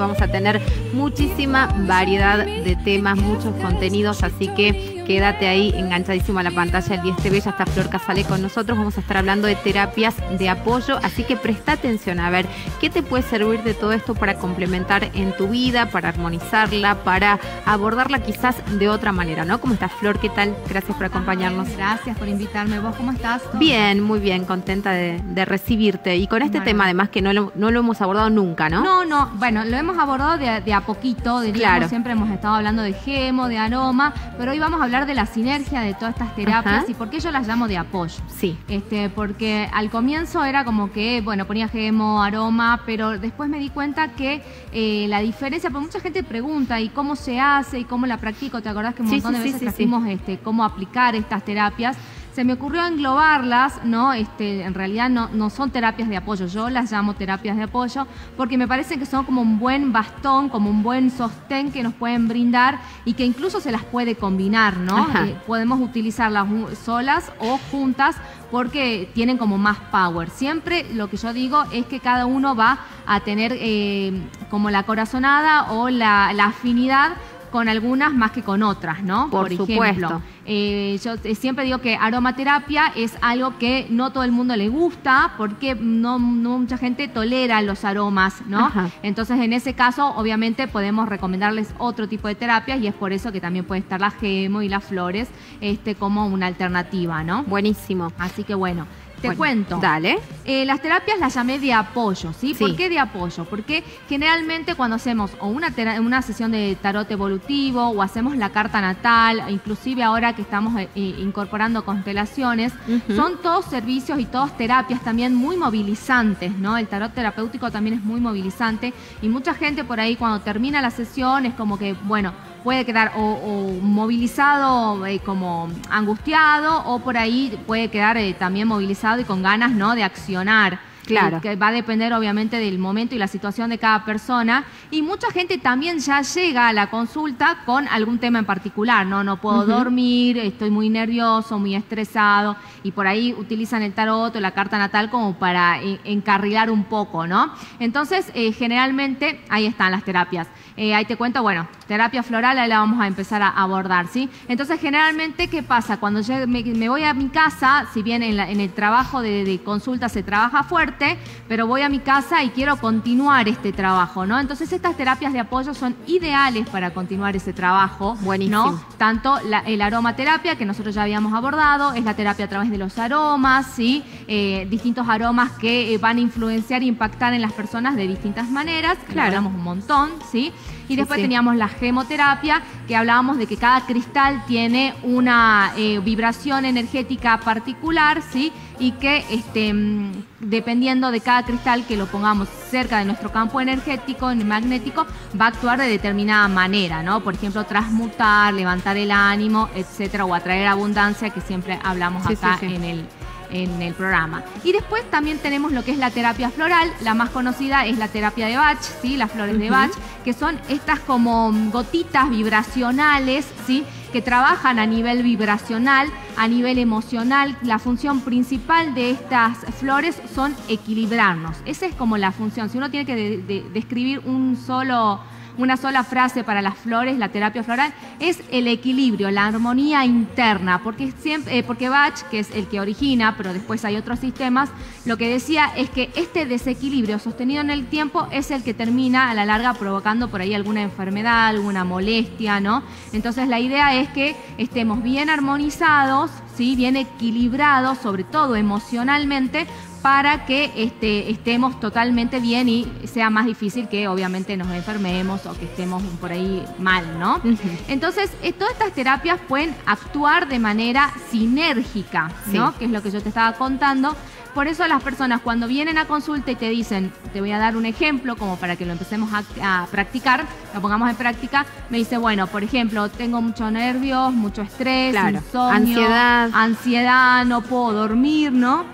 Vamos a tener muchísima variedad de temas, muchos contenidos, así que quédate ahí enganchadísimo a la pantalla del 10 TV, ya está Flor Casale con nosotros, vamos a estar hablando de terapias de apoyo, así que presta atención a ver qué te puede servir de todo esto para complementar en tu vida, para armonizarla, para abordarla quizás de otra manera, ¿no? ¿Cómo estás Flor? ¿Qué tal? Gracias por acompañarnos. Gracias por invitarme. ¿Vos cómo estás? Bien, muy bien, contenta de, recibirte. Y con este tema además que no lo, no lo hemos abordado nunca, ¿no? No, no, bueno, lo hemos hemos abordado de, a poquito, de claro. siempre hemos estado hablando de gemo, de aroma, pero hoy vamos a hablar de la sinergia de todas estas terapias y por qué yo las llamo de apoyo. Sí. Este, porque al comienzo era como que, bueno, ponía gemo, aroma, pero después me di cuenta que eh, la diferencia, porque mucha gente pregunta, ¿y cómo se hace? ¿Y cómo la practico? ¿Te acordás que un montón de veces trajimos este, cómo aplicar estas terapias? Se me ocurrió englobarlas, ¿no? Este, en realidad no, no son terapias de apoyo, yo las llamo terapias de apoyo porque me parece que son como un buen bastón, como un buen sostén que nos pueden brindar y que incluso se las puede combinar, ¿no? Eh, podemos utilizarlas solas o juntas porque tienen como más power. Siempre lo que yo digo es que cada uno va a tener eh, como la corazonada o la, la afinidad con algunas más que con otras, ¿no? Por, ejemplo, eh, yo siempre digo que aromaterapia es algo que no todo el mundo le gusta porque no, mucha gente tolera los aromas, ¿no? Entonces, en ese caso, obviamente podemos recomendarles otro tipo de terapias y es por eso que también puede estar la gemo y las flores este, como una alternativa, ¿no? Buenísimo. Así que bueno. Te cuento. Dale. Eh, las terapias las llamé de apoyo, ¿sí? ¿Por qué de apoyo? Porque generalmente cuando hacemos o una, una sesión de tarot evolutivo o hacemos la carta natal, inclusive ahora que estamos eh, eh, incorporando constelaciones, son todos servicios y todas terapias también muy movilizantes, ¿no? El tarot terapéutico también es muy movilizante y mucha gente por ahí cuando termina la sesión es como que, bueno, puede quedar o, movilizado eh, como angustiado o por ahí puede quedar eh, también movilizado y con ganas ¿no? de accionar. Claro. Que va a depender obviamente del momento y la situación de cada persona. Y mucha gente también ya llega a la consulta con algún tema en particular, ¿no? No puedo dormir, estoy muy nervioso, muy estresado, y por ahí utilizan el tarot o la carta natal como para encarrilar un poco, ¿no? Entonces, eh, generalmente ahí están las terapias. Eh, ahí te cuento, bueno, terapia floral, ahí la vamos a empezar a abordar, ¿sí? Entonces, generalmente, ¿qué pasa? Cuando yo me, voy a mi casa, si bien en, el trabajo de, consulta se trabaja fuerte, pero voy a mi casa y quiero continuar este trabajo, ¿no? Entonces, estas terapias de apoyo son ideales para continuar ese trabajo, Buenísimo. Tanto el aromaterapia, que nosotros ya habíamos abordado, es la terapia a través de los aromas, ¿sí? Eh, distintos aromas que eh, van a influenciar e impactar en las personas de distintas maneras, claro. hablamos un montón, ¿sí? Y después teníamos la gemoterapia, que hablábamos de que cada cristal tiene una eh, vibración energética particular, ¿sí? Y que este, mm, dependiendo de cada cristal que lo pongamos cerca de nuestro campo energético, magnético, va a actuar de determinada manera, ¿no? Por ejemplo, transmutar, levantar el ánimo, etcétera, o atraer abundancia, que siempre hablamos acá en el en el programa. Y después también tenemos lo que es la terapia floral, la más conocida es la terapia de Bach, ¿sí? las flores de Bach, que son estas como gotitas vibracionales, ¿sí? que trabajan a nivel vibracional, a nivel emocional. La función principal de estas flores son equilibrarnos. Esa es como la función. Si uno tiene que describir un solo una sola frase para las flores, la terapia floral, es el equilibrio, la armonía interna, porque, siempre, eh, porque Bach, que es el que origina, pero después hay otros sistemas, lo que decía es que este desequilibrio sostenido en el tiempo es el que termina a la larga provocando por ahí alguna enfermedad, alguna molestia, ¿no? Entonces la idea es que estemos bien armonizados, ¿sí? bien equilibrados, sobre todo emocionalmente, para que este, estemos totalmente bien y sea más difícil que obviamente nos enfermemos o que estemos por ahí mal, ¿no? Entonces, eh, todas estas terapias pueden actuar de manera sinérgica, ¿no? Que es lo que yo te estaba contando. Por eso las personas cuando vienen a consulta y te dicen, te voy a dar un ejemplo como para que lo empecemos a, practicar, lo pongamos en práctica, me dice, bueno, por ejemplo, tengo muchos nervios, mucho estrés, ansiedad, ansiedad, no puedo dormir, ¿no?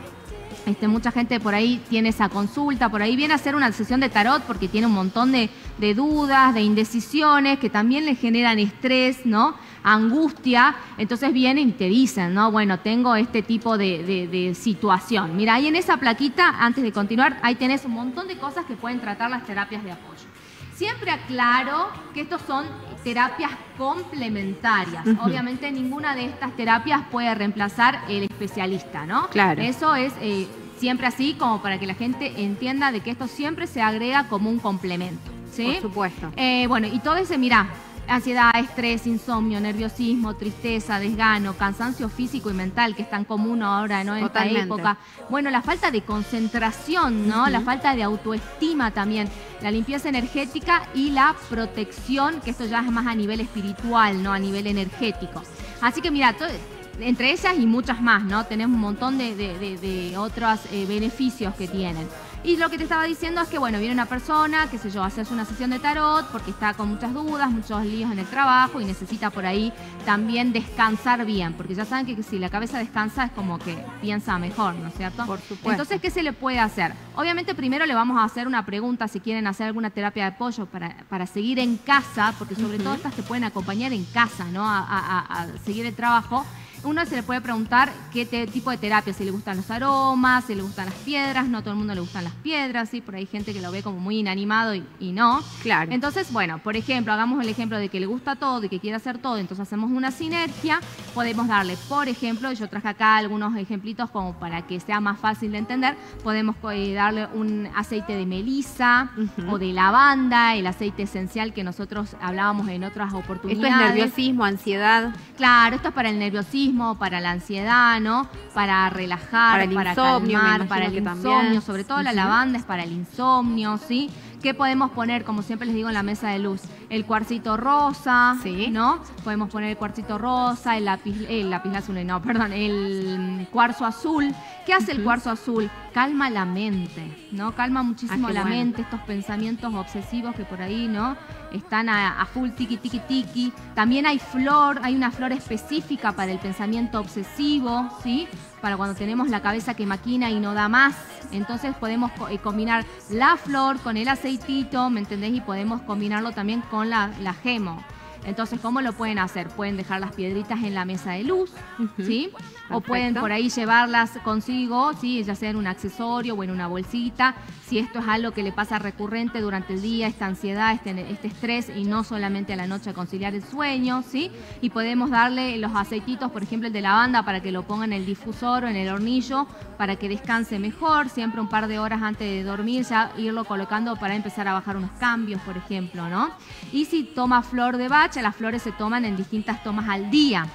Este, mucha gente por ahí tiene esa consulta, por ahí viene a hacer una sesión de tarot porque tiene un montón de, dudas, de indecisiones que también le generan estrés, ¿no? Angustia. Entonces vienen y te dicen, ¿no? Bueno, tengo este tipo de, de situación. Mira, ahí en esa plaquita, antes de continuar, ahí tenés un montón de cosas que pueden tratar las terapias de apoyo. Siempre aclaro que estos son terapias complementarias. Obviamente ninguna de estas terapias puede reemplazar el especialista, ¿no? Claro. Eso es eh, siempre así como para que la gente entienda de que esto siempre se agrega como un complemento. ¿Sí? Por supuesto. Eh, bueno, y todo ese, mira, ansiedad, estrés, insomnio, nerviosismo, tristeza, desgano, cansancio físico y mental, que es tan común ahora, ¿no? En esta época. Bueno, la falta de concentración, ¿no? La falta de autoestima también, la limpieza energética y la protección, que esto ya es más a nivel espiritual, ¿no? A nivel energético. Así que mira, entre esas y muchas más, ¿no? Tenemos un montón de, otros eh, beneficios que tienen. Y lo que te estaba diciendo es que, bueno, viene una persona, qué sé yo, hace una sesión de tarot porque está con muchas dudas, muchos líos en el trabajo y necesita por ahí también descansar bien, porque ya saben que si la cabeza descansa es como que piensa mejor, ¿no es cierto? Por supuesto. Entonces, ¿qué se le puede hacer? Obviamente, primero le vamos a hacer una pregunta si quieren hacer alguna terapia de apoyo para, para seguir en casa, porque sobre todo estas te pueden acompañar en casa, ¿no? a seguir el trabajo uno se le puede preguntar qué tipo de terapia, si le gustan los aromas, si le gustan las piedras, no a todo el mundo le gustan las piedras, ¿sí? por ahí hay gente que lo ve como muy inanimado y, no. Claro. Entonces, bueno, por ejemplo, hagamos el ejemplo de que le gusta todo y que quiere hacer todo, entonces hacemos una sinergia, podemos darle, por ejemplo, yo traje acá algunos ejemplitos como para que sea más fácil de entender, podemos eh, darle un aceite de melisa o de lavanda, el aceite esencial que nosotros hablábamos en otras oportunidades. Esto es nerviosismo, ansiedad. Claro, esto es para el nerviosismo para la ansiedad, ¿no? Para relajar, para, calmar, para el insomnio, sobre todo la lavanda es para el insomnio, ¿sí? ¿Qué podemos poner, como siempre les digo, en la mesa de luz? El cuarcito rosa, sí. ¿no? Podemos poner el cuarcito rosa, el lápiz, el lápiz azul, no, perdón, el cuarzo azul. ¿Qué hace el cuarzo azul? Calma la mente, ¿no? Calma muchísimo ah, la mente, estos pensamientos obsesivos que por ahí, ¿no? Están a, a, full tiki tiki tiki. También hay flor, hay una flor específica para el pensamiento obsesivo, ¿sí? Para cuando tenemos la cabeza que maquina y no da más. Entonces podemos eh, combinar la flor con el aceitito, ¿me entendés? Y podemos combinarlo también con la, la gemo. Entonces, ¿cómo lo pueden hacer? Pueden dejar las piedritas en la mesa de luz, ¿sí? O pueden por ahí llevarlas consigo, ¿sí? ya sea en un accesorio o en una bolsita. Si esto es algo que le pasa recurrente durante el día, esta ansiedad, este, este estrés y no solamente a la noche a conciliar el sueño, ¿sí? Y podemos darle los aceititos, por ejemplo el de lavanda, para que lo ponga en el difusor o en el hornillo para que descanse mejor, siempre un par de horas antes de dormir, ya irlo colocando para empezar a bajar unos cambios, por ejemplo, ¿no? Y si toma flor de las flores se toman en distintas tomas al día.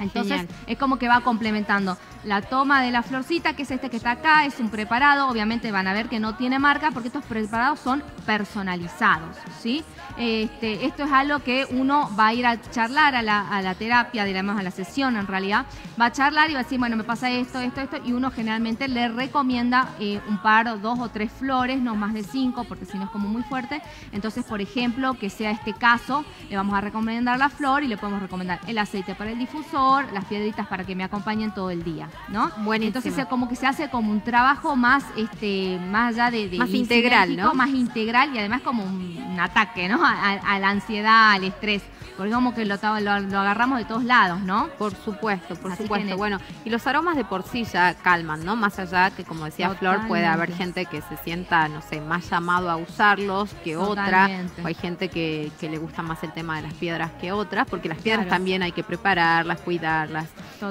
Entonces es como que va complementando. La toma de la florcita, que es este que está acá, es un preparado. Obviamente van a ver que no tiene marca porque estos preparados son personalizados, ¿sí? Este, esto es algo que uno va a ir a charlar a la, terapia, digamos a la sesión en realidad. Va a charlar y va a decir, bueno, me pasa esto, esto, esto. Y uno generalmente le recomienda eh, un par, dos o tres flores, no más de cinco, porque si no es como muy fuerte. Entonces, por ejemplo, que sea este caso, le vamos a recomendar la flor y le podemos recomendar el aceite para el difusor, las piedritas para que me acompañen todo el día. ¿No? Buenísimo. Entonces como que se hace como un trabajo más, este, más allá de, más integral, ¿no? Más integral y además como un, ataque, ¿no? a, la ansiedad, al estrés porque como que lo, lo, agarramos de todos lados, ¿no? Por supuesto, por supuesto. Bueno, y los aromas de por sí ya calman, ¿no? Más allá que, como decía Flor, puede haber gente que se sienta, no sé, más llamado a usarlos que otra, o hay gente que, le gusta más el tema de las piedras que otras, porque las piedras también hay que prepararlas, cuidarlas.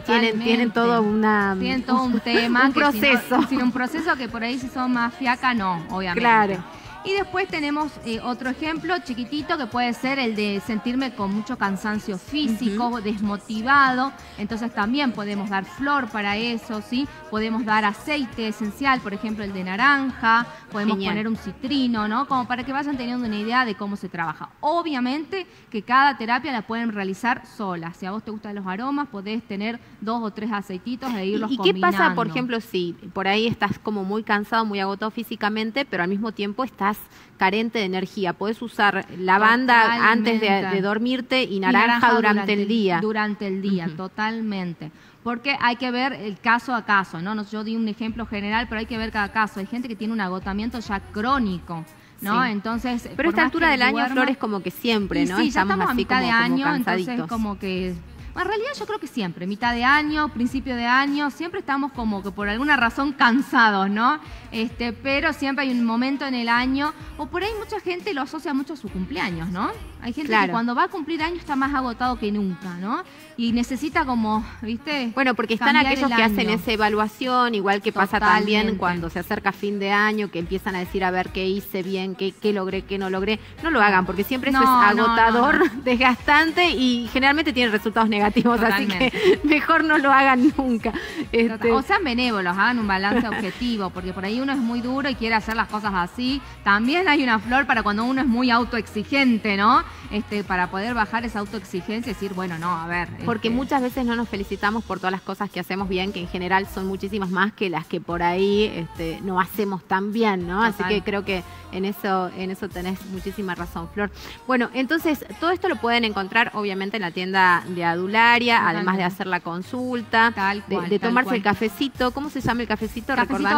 Tienen, tienen todo una... Tienen todo un tema. un proceso. un proceso que por ahí si son más fiaca, no, obviamente. Claro. Y después tenemos eh, otro ejemplo chiquitito que puede ser el de sentirme con mucho cansancio físico, desmotivado. Entonces también podemos dar flor para eso, ¿sí? Podemos dar aceite esencial, por ejemplo el de naranja, podemos poner un citrino, ¿no? Como para que vayan teniendo una idea de cómo se trabaja. Obviamente que cada terapia la pueden realizar sola. Si a vos te gustan los aromas, podés tener dos o tres aceititos e irlos ¿Y, ¿Y qué pasa, por ejemplo, si por ahí estás como muy cansado, muy agotado físicamente, pero al mismo tiempo estás carente de energía. Puedes usar lavanda antes de, dormirte y naranja, durante, el día. Durante el día, totalmente. Porque hay que ver el caso a caso, ¿no? Yo di un ejemplo general, pero hay que ver cada caso. Hay gente que tiene un agotamiento ya crónico. ¿no? Entonces, pero esta altura del año, Flores, como que siempre, ¿no? Sí, ya estamos a mitad de año, entonces como que en realidad yo creo que siempre, mitad de año, principio de año, siempre estamos como que por alguna razón cansados, ¿no? Este, pero siempre hay un momento en el año, o por ahí mucha gente lo asocia mucho a su cumpleaños, ¿no? Hay gente que cuando va a cumplir año está más agotado que nunca, ¿no? Y necesita como, ¿viste? Bueno, porque están aquellos que hacen esa evaluación, igual que pasa también cuando se acerca fin de año, que empiezan a decir a ver qué hice bien, qué, qué logré, qué no logré. No lo hagan, porque siempre eso es agotador, desgastante y generalmente tiene resultados negativos, así que mejor no lo hagan nunca. Este... O sean benévolos, hagan un balance objetivo, porque por ahí uno es muy duro y quiere hacer las cosas así. También hay una flor para cuando uno es muy autoexigente, ¿no? Este, para poder bajar esa autoexigencia y decir, bueno, no, a ver. Porque este muchas veces no nos felicitamos por todas las cosas que hacemos bien, que en general son muchísimas más que las que por ahí este, no hacemos tan bien, ¿no? Así que creo que en eso, en eso tenés muchísima razón, Flor. Bueno, entonces, todo esto lo pueden encontrar, obviamente, en la tienda de Adularia, además de hacer la consulta, de, tomarse el cafecito. ¿Cómo se llama el cafecito? Cafecito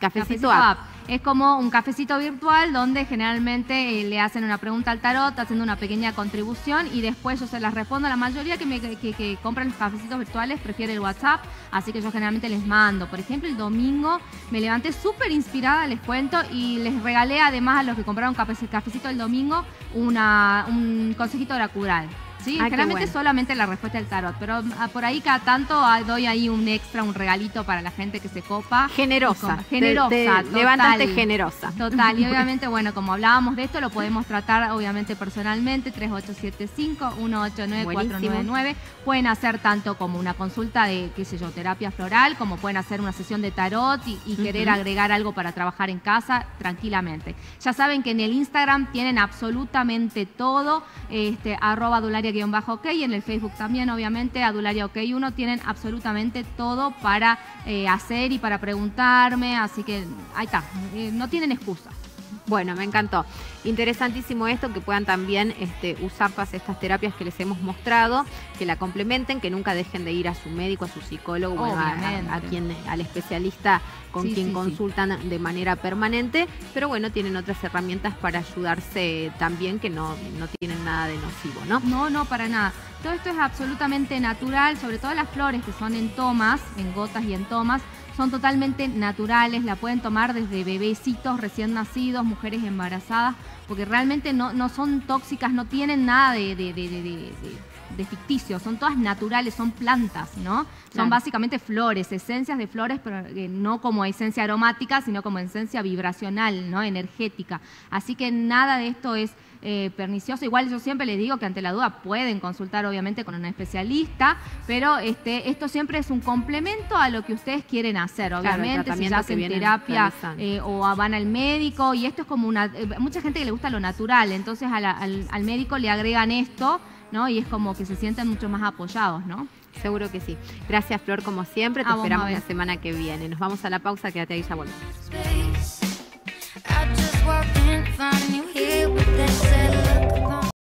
Cafecito, app. Es como un cafecito virtual donde generalmente eh, le hacen una pregunta al tarot, haciendo una pequeña contribución y después yo se las respondo. La mayoría que, me, que, compran los cafecitos virtuales prefiere el WhatsApp, así que yo generalmente les mando. Por ejemplo, el domingo me levanté súper inspirada, les cuento, y les regalé además a los que compraron cafecito el domingo una, un consejito oracular. Sí, generalmente solamente la respuesta del tarot, pero ah, por ahí cada tanto ah, doy ahí un extra, un regalito para la gente que se copa. Generosa. generosa. levántate generosa. Total, y obviamente, bueno, como hablábamos de esto, lo podemos tratar obviamente personalmente, 3875-189-499. Pueden hacer tanto como una consulta de, qué sé yo, terapia floral, como pueden hacer una sesión de tarot y, querer agregar algo para trabajar en casa tranquilamente. Ya saben que en el Instagram tienen absolutamente todo, este, arroba dularia en el Facebook también, obviamente, Adularia OK 1 tienen absolutamente todo para eh, hacer y para preguntarme, así que ahí está, eh, no tienen excusa. Bueno, me encantó. Interesantísimo esto, que puedan también este, usar todas estas terapias que les hemos mostrado, que la complementen, que nunca dejen de ir a su médico, a su psicólogo, a, quien, al especialista con quien consultan de manera permanente. Pero bueno, tienen otras herramientas para ayudarse también que no, no tienen nada de nocivo, ¿no? No, no, para nada. Todo esto es absolutamente natural, sobre todo las flores que son en tomas, en gotas y en tomas son totalmente naturales, la pueden tomar desde bebecitos recién nacidos, mujeres embarazadas, porque realmente no, no son tóxicas, no tienen nada de, de, ficticio, son todas naturales, son plantas, ¿no? Son básicamente flores, esencias de flores, pero eh, no como esencia aromática, sino como esencia vibracional, ¿no? Energética. Así que nada de esto es eh, pernicioso. Igual yo siempre les digo que ante la duda pueden consultar obviamente con un especialista, pero este, esto siempre es un complemento a lo que ustedes quieren hacer, obviamente, si ya hacen terapia eh, o van al médico, y esto es como una... Eh, mucha gente que le gusta lo natural, entonces al, al médico le agregan esto, ¿no? Y es como que se sienten mucho más apoyados, ¿no? Seguro que sí. Gracias, Flor, como siempre. Te esperamos la semana que viene. Nos vamos a la pausa, quédate ahí, ya volvemos.